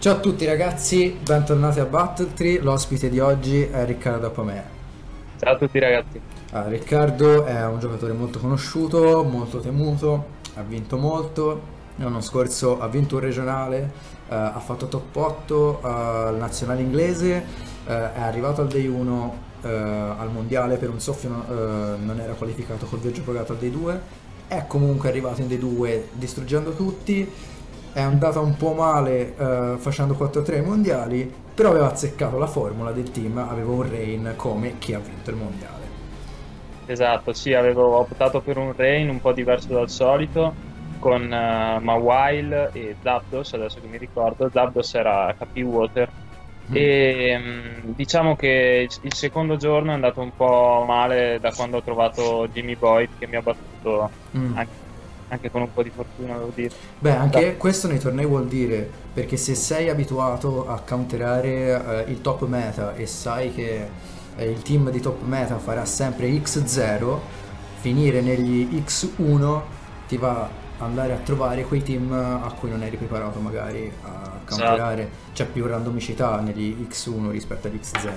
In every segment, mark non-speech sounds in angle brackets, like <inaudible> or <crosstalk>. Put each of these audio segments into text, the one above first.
Ciao a tutti ragazzi, bentornati a Battletree, l'ospite di oggi è Riccardo Appamea. Ciao a tutti ragazzi. Allora, Riccardo è un giocatore molto conosciuto, molto temuto, ha vinto molto, l'anno scorso ha vinto un regionale, eh, ha fatto top 8 al nazionale inglese, eh, è arrivato al day 1 eh, al mondiale per un soffio, eh, non era qualificato col viaggio pagato al day 2, è comunque arrivato in day 2 distruggendo tutti è andata un po' male uh, facendo 4-3 ai mondiali, però aveva azzeccato la formula del team, aveva un Rain come chi ha vinto il mondiale. Esatto, sì, avevo optato per un Rain un po' diverso dal solito, con uh, Mawile e Zapdos, adesso che mi ricordo, Zapdos era KP Water, mm. e um, diciamo che il, il, secondo giorno è andato un po' male da quando ho trovato Jimmy Boyd che mi ha battuto mm. anche anche con un po' di fortuna devo dire. Beh, anche da. questo nei tornei vuol dire, perché se sei abituato a counterare eh, il top meta e sai che eh, il team di top meta farà sempre X0, finire negli X1 ti va andare a trovare quei team a cui non eri preparato magari a counterare, esatto. c'è più randomicità negli X1 rispetto agli X0.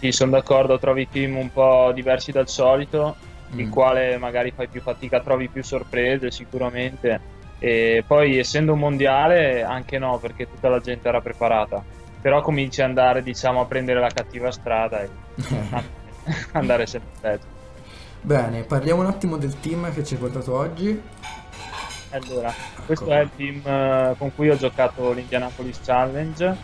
Sì, sono d'accordo, trovi team un po' diversi dal solito il mm. quale magari fai più fatica, trovi più sorprese sicuramente. E poi essendo un mondiale anche no, perché tutta la gente era preparata. Però cominci ad andare, diciamo, a prendere la cattiva strada e <laughs> <laughs> andare sempre peggio. Bene, parliamo un attimo del team che ci hai portato oggi. Allora, questo ecco. è il team eh, con cui ho giocato l'Indianapolis Challenge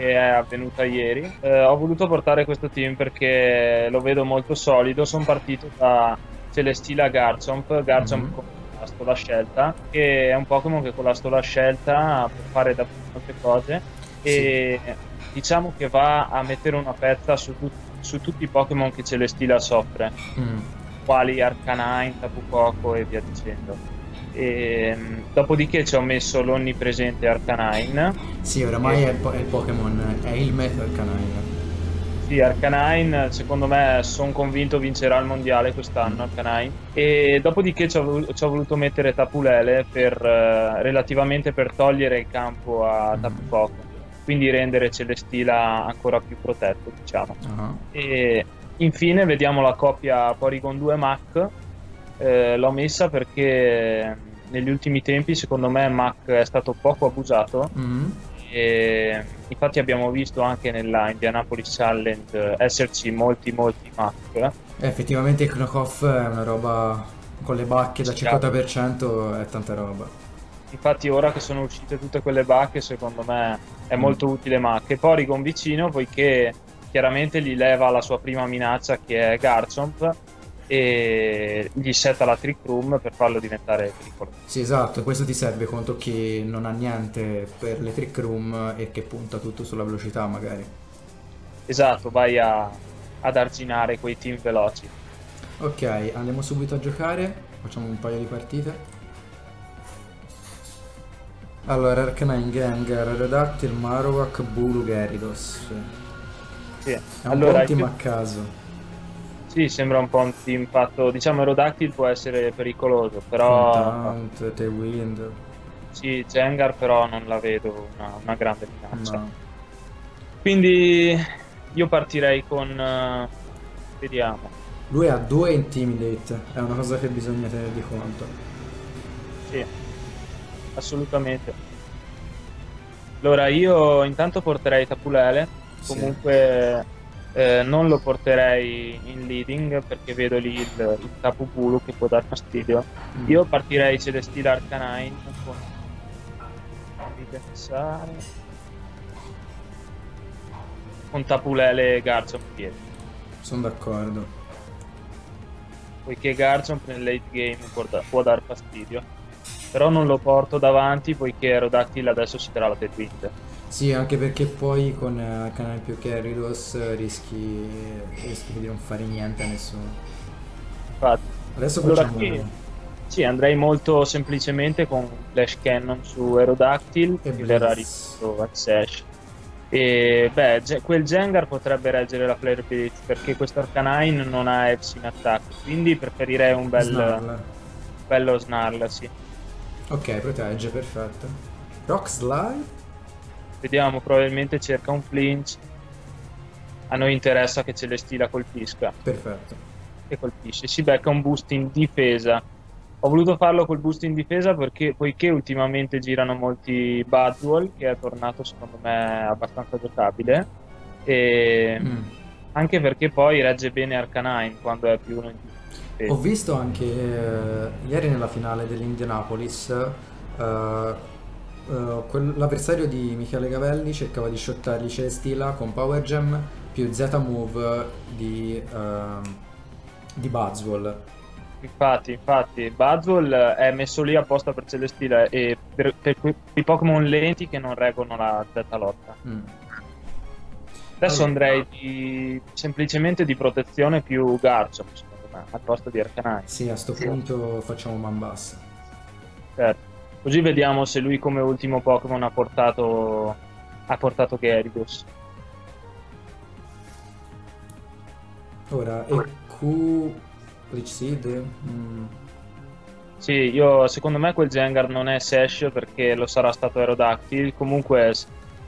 che è avvenuta ieri. Eh, ho voluto portare questo team perché lo vedo molto solido. Sono partito da Celestila Garchomp, Garchomp mm-hmm. con la stola scelta, che è un Pokémon che con la stola scelta può fare da molte cose. E sì. diciamo che va a mettere una pezza su, tu- su tutti i Pokémon che Celestila soffre, mm. quali Arcanine, Tapu Koko e via dicendo. E, ehm, dopodiché ci ho messo l'onnipresente Arcanine. Sì, oramai è, po- è il Pokémon, è il meta Arcanine. Sì, Arcanine, secondo me sono convinto vincerà il mondiale quest'anno Arcanine. E dopodiché ci ho, ci ho voluto mettere Tapulele per, uh, relativamente per togliere il campo a mm. Tapu Koko. Quindi rendere Celestila ancora più protetto, diciamo. Uh-huh. E infine vediamo la coppia Porygon 2 Mac eh, l'ho messa perché negli ultimi tempi secondo me Mac è stato poco abusato. Mm-hmm. e infatti abbiamo visto anche nella Indianapolis Challenge esserci molti molti Mac. Eh, effettivamente il knockoff è una roba con le bacche da 50% è tanta roba. Infatti ora che sono uscite tutte quelle bacche secondo me è mm. molto utile Mac. E poi Porygon vicino poiché chiaramente gli leva la sua prima minaccia che è Garchomp e gli setta la trick room per farlo diventare piccolo. Sì, esatto, questo ti serve contro chi non ha niente per le trick room e che punta tutto sulla velocità magari. Esatto, vai a, ad arginare quei team veloci. Ok, andiamo subito a giocare, facciamo un paio di partite. Allora, Arcanine, Gengar, Redactyl, Marowak, Bulu, Gyarados. Sì. È un allora, po' team io... a caso. Sì, sembra un po' un team fatto. Diciamo Aerodactyl può essere pericoloso, però. Taunt, Tailwind. Sì, Gengar però non la vedo una, una grande minaccia. No. Quindi io partirei con. Uh, vediamo. Lui ha due Intimidate, è una cosa che bisogna tenere di conto. Sì, assolutamente. Allora io intanto porterei Tapulele. Comunque. Sì eh, non lo porterei in leading perché vedo lì il, il Tapu Bulu che può dar fastidio. Mm. Io partirei Celestile Arcanine con pensare con Tapulele e Garchomp dietro. Sono d'accordo. Poiché Garchomp nel late game può, da- può dar fastidio. Però non lo porto davanti poiché Aerodactyl adesso si darà la Tailwind. Sì, anche perché poi con uh, canale più Carridos rischi, rischi di non fare niente a nessuno. Infatti. Adesso allora facciamo... Qui, sì, andrei molto semplicemente con Flash Cannon su Aerodactyl e che verrà rivisto a Sash. E beh, quel Jengar potrebbe reggere la player ability perché questo Arcanine non ha Eps in attacco, quindi preferirei un bel, snarl. bello Snarl, sì. Ok, protegge, perfetto. Rock Slide? Vediamo, probabilmente cerca un flinch. A noi interessa che Celestila colpisca. Perfetto. E colpisce. Si becca un boost in difesa. Ho voluto farlo col boost in difesa perché, poiché ultimamente girano molti Badwall, che è tornato secondo me abbastanza giocabile. E mm. anche perché poi regge bene Arcanine quando è più uno in difesa. Ho visto anche eh, ieri nella finale dell'Indianapolis. Eh, Uh, l'avversario di Michele Gavelli cercava di shottargli Celestila con Power Gem più Z Move di, uh, di Buzzwall. Infatti, infatti, Buzzwall è messo lì apposta per Celestila e per, per i Pokémon lenti che non reggono la Z lotta. Mm. Adesso allora. andrei di, semplicemente di protezione più Garchomp, secondo me, al posto di Arcanine. Sì, a sto punto facciamo Mambassa. Certo. Così vediamo se lui come ultimo Pokémon ha portato, ha portato Gyarados. Ora, EQ Rich Seed? Mm. Sì, io, secondo me quel Zengar non è Sash perché lo sarà stato Aerodactyl. Comunque,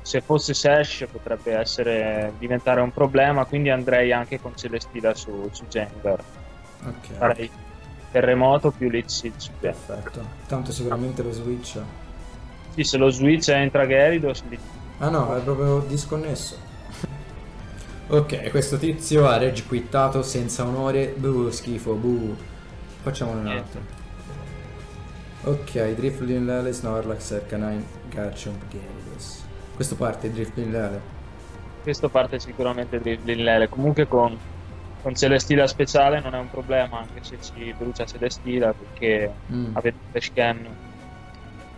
se fosse Sash potrebbe essere, diventare un problema, quindi andrei anche con Celestila su, su Zengar. Ok. Farei terremoto più Lich Seed Perfetto. Tanto sicuramente lo switch. Sì, se lo switch entra Gyarados lì. Ah no, è proprio disconnesso. ok, questo tizio ha rage quittato senza onore. Buh, schifo, buh. Facciamone un altro. Ok, Driftlin Lele, Snorlax, Arcanine, Garchomp, Gyarados. Questo parte Driftlin Lele. Questo parte sicuramente Driftlin Lele. Comunque con con Celestila speciale non è un problema anche se ci brucia Celestila perché mm. avete flash can.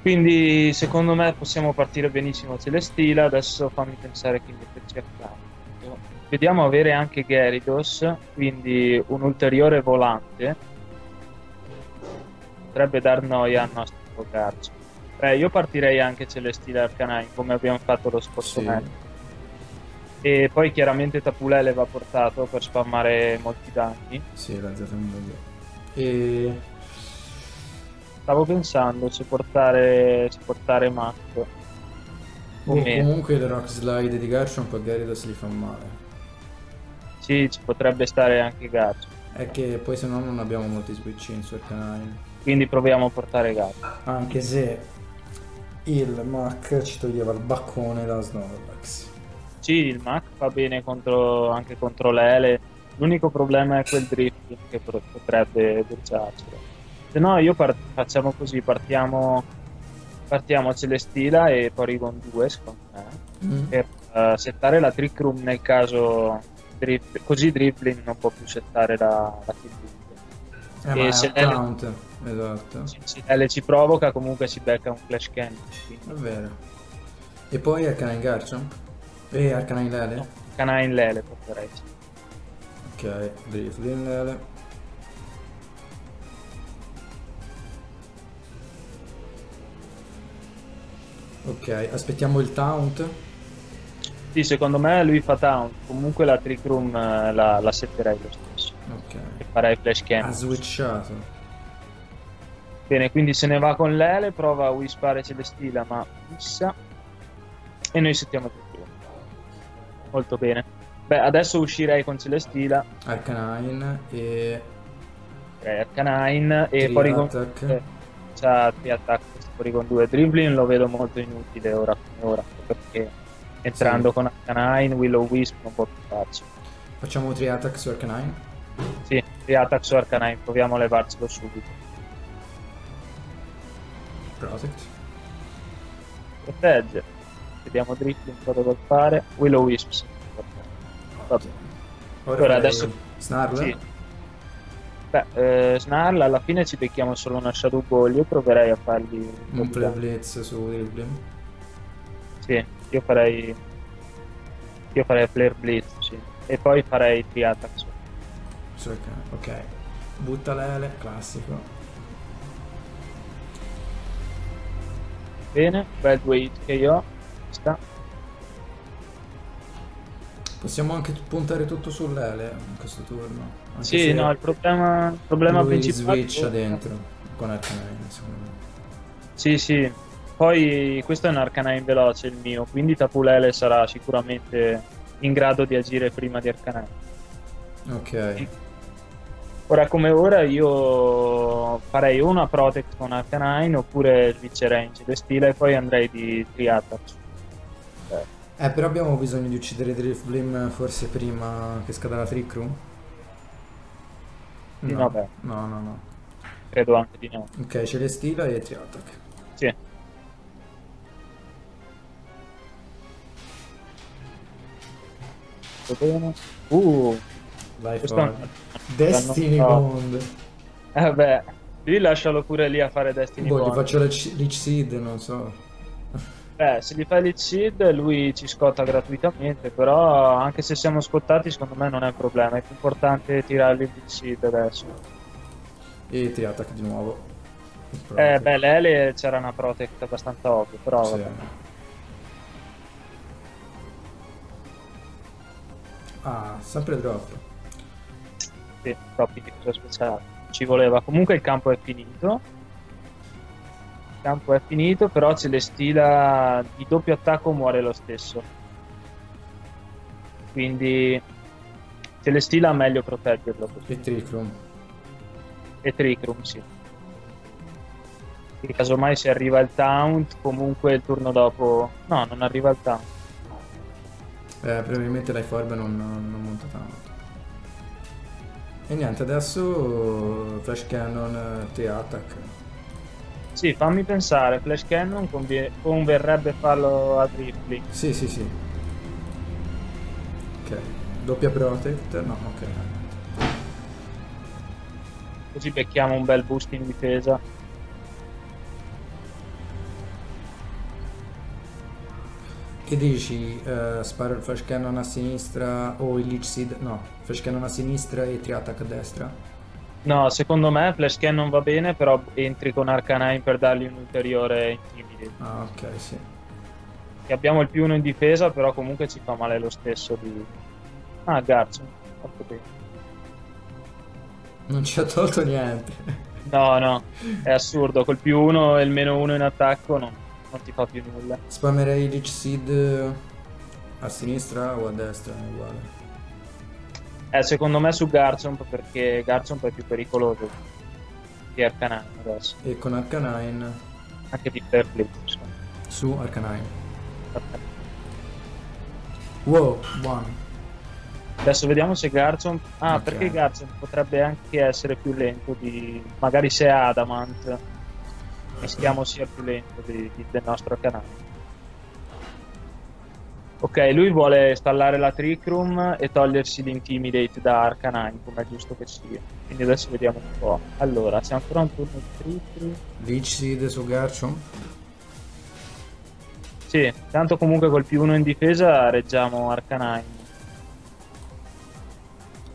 Quindi secondo me possiamo partire benissimo Celestila adesso fammi pensare che metterci a capo vediamo avere anche Gyarados quindi un ulteriore volante. Potrebbe dar noia al nostro Garcio Beh, io partirei anche Celestila Arcanine come abbiamo fatto lo scorso sì. match e poi chiaramente Tapulele va portato per spammare molti danni. Sì, un bel E... Stavo pensando se portare, se portare Mac. O comunque il Rock Slide di Garchomp a Gyarados li fa male. Sì, ci potrebbe stare anche Garchomp. È che poi se no non abbiamo molti switch in sul canale. Quindi proviamo a portare Garchomp. Anche se il Mac ci toglieva il baccone da Snorlax. Sì, il Mac fa bene contro, anche contro l'Ele. L'unico problema è quel drifting che potrebbe bruciarcelo. Se no, io part- facciamo così: partiamo, partiamo a Celestila e Porygon 2, secondo me, mm. per uh, settare la trick room nel caso drift- così dribbling non può più settare la, la kill eh, e se account, esatto. Se, L ci provoca, comunque si becca un flash can. Quindi. È vero. E poi a Canine Garchomp? E Arcanine Lele? No, Arcanine Lele porterei. Ok, Driflin Lele. Ok, aspettiamo il taunt. Sì, secondo me lui fa taunt. Comunque la trick room eh, la, la setterei lo stesso. Ok. E farei flash cam. Ha switchato. Bene, quindi se ne va con l'Ele, prova a wispare Celestila, ma fissa. E noi settiamo tutto molto bene. Beh, adesso uscirei con Celestila. Arcanine e... Ok, Arcanine e Porygon... C'ha Tri-Attack Porygon 2. Dribbling lo vedo molto inutile ora come ora, perché entrando sì. con Arcanine, Willow Wisp non può più farci. Facciamo Tri-Attack su Arcanine? Sì, Tri-Attack su Arcanine, proviamo a levarcelo subito. Protect. Protegge. Vediamo Drifting cosa vuol fare. Willow Wisps. Vabbè. Ora, Ora adesso... Snarl? Sì. Beh, eh, Snarl alla fine ci becchiamo solo una Shadow Ball. Io proverei a fargli... Un play blitz su Dribbling? Sì, io farei... Io farei Flare Blitz, sì. E poi farei Tri-Attack su. Ok. Butta l'ele, classico. Bene, bel weight che io ho sta. Possiamo anche puntare tutto sull'Ele in questo turno. Anche sì, no, il problema, il problema lui principale... switch dentro con Arcanine, secondo me. Sì, sì. Poi questo è un Arcanine veloce il mio, quindi Tapulele sarà sicuramente in grado di agire prima di Arcanine. Ok. Ora come ora io farei una Protect con Arcanine oppure switcherei in Celestila e poi andrei di Triattack. Eh, però abbiamo bisogno di uccidere Drifblim forse prima che scada la Trick Room? Sì, vabbè. No, no, no. Credo anche di no. Ok, Celestila e Triattack. Sì. Bene. Uh, Vai fuori. Destiny no. Bond. Eh beh, lui lascialo pure lì a fare Destiny Boh, gli Bond. faccio la C- Lich Seed, non so. Eh, se gli fai Lich Seed lui ci scotta gratuitamente, però anche se siamo scottati secondo me non è un problema, è più importante tirargli Lich Seed adesso. E Triattack di nuovo. Eh beh, l'Ele c'era una Protect abbastanza ovvia, però Sì. vabbè. Ah, sempre drop. Sì, troppi di cosa speciale. Ci voleva. Comunque il campo è finito. Campo è finito, però Celestila di doppio attacco muore lo stesso. Quindi Celestila meglio proteggerlo. così. E Trick Room. E Trick Room, sì. E casomai se arriva il taunt, comunque il turno dopo... No, non arriva il taunt. Eh, probabilmente Life Orb non, non monta tanto. E niente, adesso Flash Cannon, eh, T-Attack. Sì, fammi pensare, Flash Cannon convie- converrebbe farlo a Driftly. Sì, sì, sì. Ok. Doppia Protect? No, ok. Così becchiamo un bel boost in difesa. Che dici? eh, sparo il Flash Cannon a sinistra o il Lich Seed? No, Flash Cannon a sinistra e Tri-Attack a destra? No, secondo me Flash Cannon va bene, però entri con Arcanine per dargli un ulteriore intimidate. Ah, ok, sì. Che abbiamo il più uno in difesa, però comunque ci fa male lo stesso di... Ah, Garchomp. Fatto bene. Non ci ha tolto niente. No, no, è assurdo. Col più uno e il meno uno in attacco non, non ti fa più nulla. Spammerei Lich Seed a sinistra o a destra, è uguale. Eh, secondo me su Garchomp, perché Garchomp è più pericoloso di Arcanine adesso. E con Arcanine Anche di Play, insomma. su Arcanine. Wow, buono. Adesso vediamo se Garchomp... Ah, Ok. perché Garchomp potrebbe anche essere più lento di... Magari se è Adamant rischiamo sia più lento di- di- del nostro canale. Ok, lui vuole installare la Trick Room e togliersi l'Intimidate da Arcanine, come è giusto che sia. Quindi adesso vediamo un po'. Allora, c'è ancora un turno di Trick Room. Lich Seed su Garchomp. Sì, tanto comunque col più uno in difesa reggiamo Arcanine.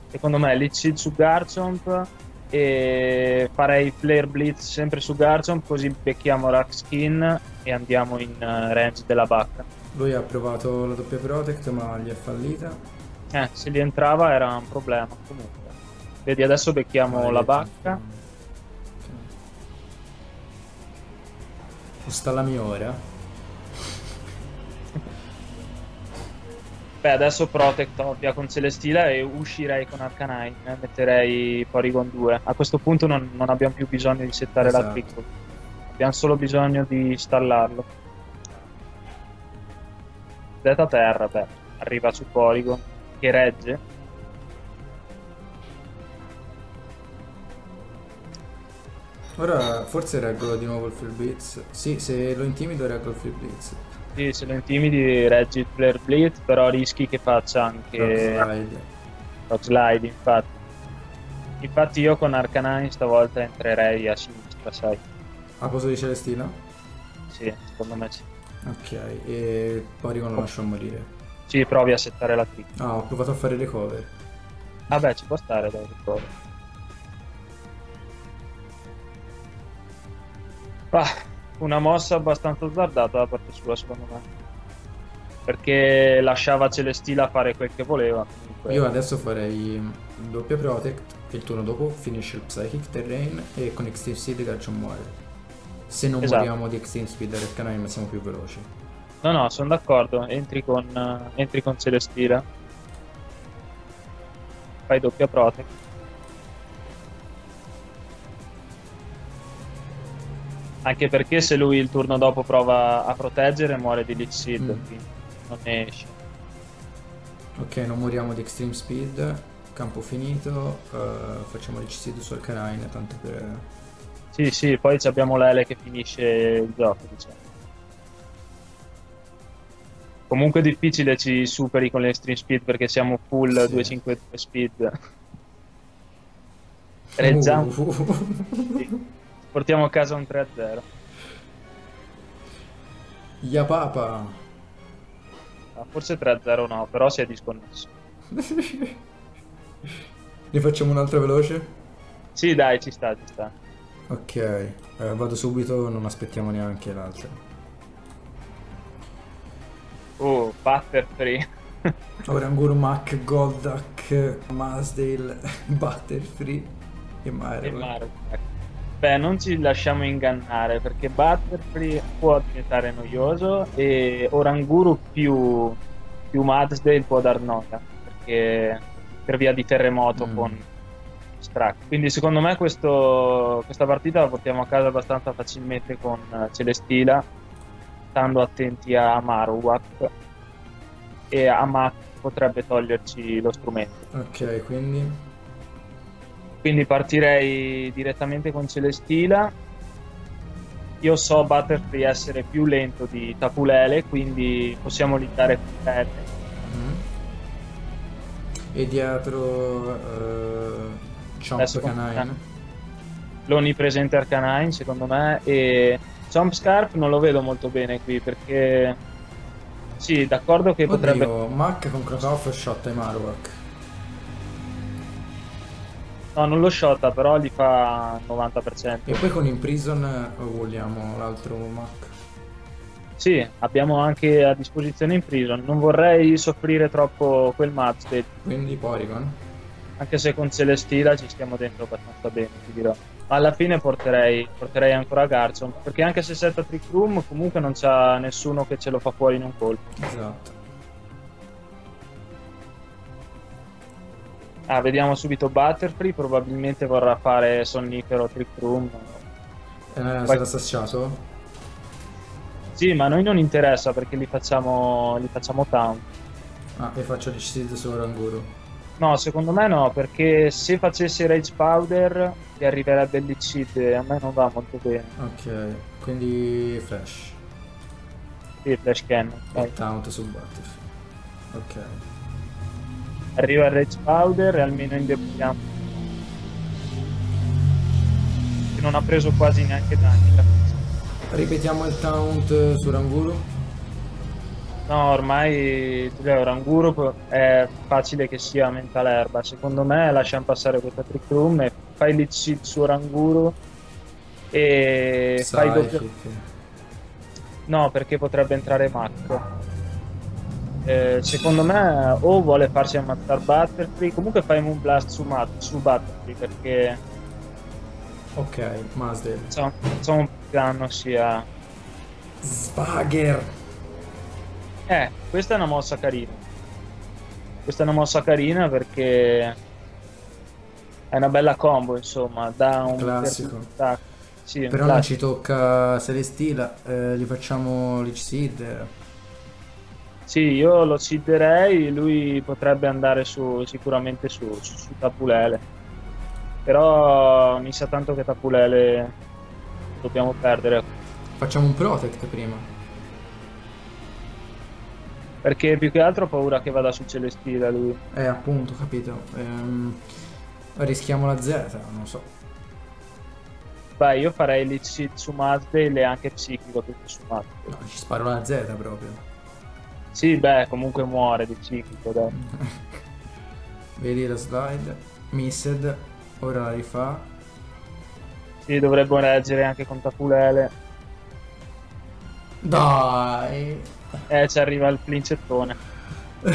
Secondo me Lich Seed su Garchomp e farei Flare Blitz sempre su Garchomp così becchiamo Rackskin e andiamo in eh, range della bacca. Lui ha provato la doppia Protect ma gli è fallita. Eh, se gli entrava era un problema comunque. Vedi, adesso becchiamo la bacca. Ok. Sta la mia ora. Beh, adesso Protect ovvia con Celestila e uscirei con Arcanine, eh, metterei Porygon 2. A questo punto non, non abbiamo più bisogno di settare la Esatto. trick. Abbiamo solo bisogno di installarlo. Zeta terra, beh, arriva su Porygon che regge. Ora forse reggo di nuovo il Free Blitz. Sì, se lo intimido reggo il Free Blitz. Sì, se lo intimidi reggi il Flare Blitz, però rischi che faccia anche Rock Slide. Rock Slide, infatti. Infatti io con Arcanine stavolta entrerei a sinistra, sai. A posto di Celestina? Sì, secondo me sì. Ok, e Porygon lo lascio morire. Sì, provi a settare la trick. Ah, ho provato a fare recover. Vabbè, ci può stare, dai, ricordo. Ah, una mossa abbastanza azzardata da parte sua, secondo me. Perché lasciava Celestila fare quel che voleva. comunque. Io adesso farei doppia Protect, e il turno dopo finisce il Psychic Terrain e con Extreme Seed Garchomp muore. Se non Esatto. moriamo di Extreme Speed Canine ma siamo più veloci. No, no, sono d'accordo. Entri con, eh, entri con Celestira. Fai doppia protect. Anche perché se lui il turno dopo prova a proteggere muore di Lich Seed, Mm. quindi non ne esce. Ok, non moriamo di Extreme Speed. Campo finito. eh, facciamo Lich Seed su Arcanine, tanto per... Sì, sì, poi abbiamo l'Ele che finisce il gioco, diciamo. Comunque è difficile ci superi con le stream speed perché siamo full Sì. 252 speed. Reggiamo, Uh, <laughs> sì. portiamo a casa un 3-0. Yapapa. Ah, Forse 3-0 no, però si è disconnesso. <laughs> Ne facciamo un altro veloce? Sì, dai, ci sta, ci sta. Ok, eh, vado subito, non aspettiamo neanche l'altro. Oh, Butterfree. <laughs> Oranguru, Mac, Goldak, Masdale, <laughs> Butterfree e Mario. Marowak. Beh, non ci lasciamo ingannare perché Butterfree può diventare noioso e Oranguru più, più Madsdale può dar noia perché per via di terremoto Mm. con Strack. Quindi secondo me questo- questa partita la portiamo a casa abbastanza facilmente con eh, Celestila, stando attenti a Marowak e a Mac potrebbe toglierci lo strumento. Ok, quindi Quindi partirei direttamente con Celestila. Io so Butterfree essere più lento di Tapulele, quindi possiamo limitare Tapulele. mm. e dietro eh, Chomp Adesso con- Canine. L'onnipresente Arcanine, secondo me, e Chomp Scarf non lo vedo molto bene qui perché sì, d'accordo che potrebbe Oddio, Mac con Crocoff shot ai Marowak. No, non lo shotta, però gli fa il 90%. E poi con Imprison eh, vogliamo l'altro Mac. Sì, abbiamo anche a disposizione in prison. Non vorrei soffrire troppo quel match, Quindi Porygon. Anche se con Celestila ci stiamo dentro abbastanza bene, ti dirò. Alla fine porterei, porterei ancora Garchomp, perché anche se setta Trick Room, comunque non c'ha nessuno che ce lo fa fuori in un colpo. Esatto. Ah, vediamo subito Butterfree, probabilmente vorrà fare Sonnifero Trick Room. Eh, Vai. se l'ha sassiato? Sì, ma a noi non interessa perché li facciamo, li facciamo town. Ah, e faccio Lich Seed su Oranguru. No, secondo me no, perché se facessi Rage Powder gli arriverebbe il Lich Seed e a me non va molto bene. Ok, quindi Flash. Sì, Flash Cannon. E. Taunt su Butterfree. Ok. Arriva il Rage Powder e almeno indeboliamo. Che non ha preso quasi neanche danni. Ripetiamo il Taunt su Oranguru. No, ormai Giulio Oranguro è facile che sia mental erba. Secondo me lasciamo passare questa trick room e fai Seed su Oranguro e fai doppio... Psychic. No, perché potrebbe entrare Mac. Eh, secondo me o vuole farsi ammazzare Butterfree, comunque fai Moon Blast su, su Butterfree perché Ok, Masdale. facciamo un danno sia... Svagher. Eh, questa è una mossa carina. Questa è una mossa carina perché è una bella combo, insomma, da un Classico. attacco. Sì, Però non ci tocca Celestila. Eh, gli facciamo Lich Seed. Sì, io lo sidderei, lui potrebbe andare su, sicuramente su, su, su Tapulele. Però mi sa tanto che Tapulele dobbiamo perdere. Facciamo un Protect prima. Perché più che altro ho paura che vada su Celestila lui. Eh, appunto, capito. Ehm, rischiamo la Z, non so. Beh, io farei Seed su Mazdale e anche Psichico tutto su Mazdale. No, ci sparo la Z proprio. Sì, beh, comunque muore di Psichico, dai. <laughs> Vedi la slide. Missed. Ora la rifà. Sì, dovrebbe reggere anche con Tapulele. Dai! Eh, ci arriva il plincettone. <laughs>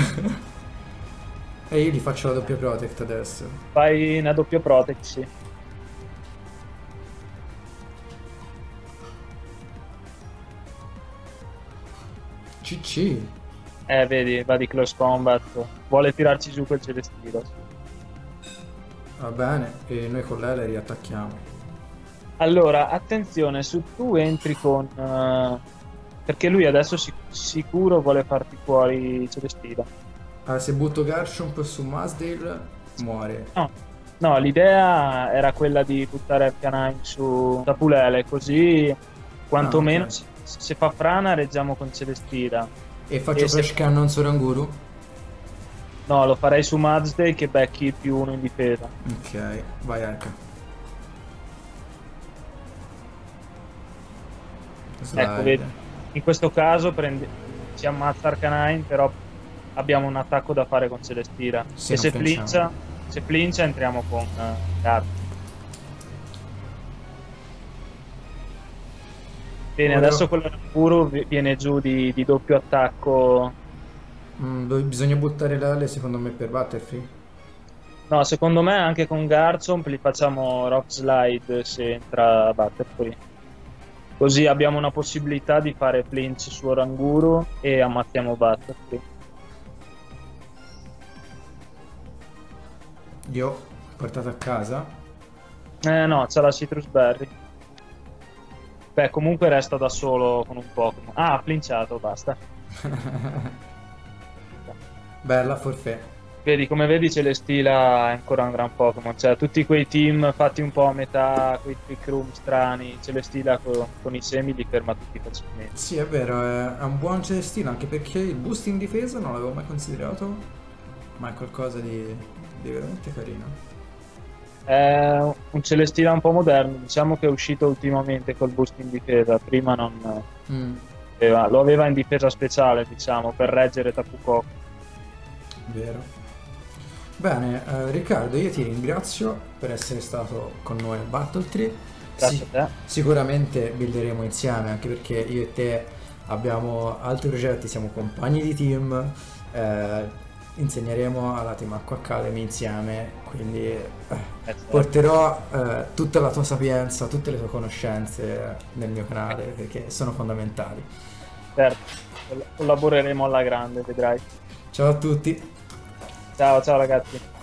e io gli faccio la doppia protect adesso. Fai una doppia protect, sì. CC. Eh, vedi, va di close combat. Vuole tirarci giù quel celestino. Va bene, e noi con lei le riattacchiamo. Allora, attenzione, su tu entri con... Uh perché lui adesso sic- sicuro vuole farti fuori Celestina. Ah, se butto Garchomp su Masdale, muore. No, no, l'idea era quella di buttare Arcanine su Tapulele, così quantomeno Ah, ok. se, se fa frana reggiamo con Celestina. E faccio E se- Flash Cannon su Ranguru? No, lo farei su Madsday che becchi più uno in difesa. Ok, vai Arca. Slide. Ecco, vedi. In questo caso prende- si ammazza Arcanine, però abbiamo un attacco da fare con Celestira. Sì, e se flincia, se flincia entriamo con uh, Garp. Bene, Ora- adesso con l'Aramburu vi- viene giù di, di doppio attacco. Mm, bisogna buttare l'Ale secondo me per Butterfree. No, secondo me anche con Garchomp li facciamo Rock Slide se entra Butterfree. Così abbiamo una possibilità di fare flinch su Oranguru e ammazziamo Butterfree. Io portato a casa. Eh no, c'ha la Citrus Berry. Beh, comunque resta da solo con un Pokémon. Ah, ha flinciato, basta. <laughs> Bella forfè. Vedi, come vedi Celestila è ancora un gran Pokémon. Cioè, tutti quei team fatti un po' a metà, quei trick room strani, Celestila co- con, i semi li ferma tutti facilmente. Sì, è vero, è, un buon celestino anche perché il boost in difesa non l'avevo mai considerato, ma è qualcosa di, di veramente carino. È un Celestila un po' moderno, diciamo che è uscito ultimamente col boost in difesa. Prima non Mm, aveva- lo aveva in difesa speciale, diciamo, per reggere Tapu Koko. vero. Bene, eh, Riccardo, io ti ringrazio per essere stato con noi a Battle Tree. Grazie Sì, a te. sicuramente builderemo insieme, anche perché io e te abbiamo altri progetti, siamo compagni di team, eh, insegneremo alla Team Acqua Academy insieme, quindi eh, porterò eh, tutta la tua sapienza, tutte le tue conoscenze nel mio canale perché sono fondamentali. Certo, coll- collaboreremo alla grande, vedrai. Ciao a tutti! Ciao, ciao ragazzi.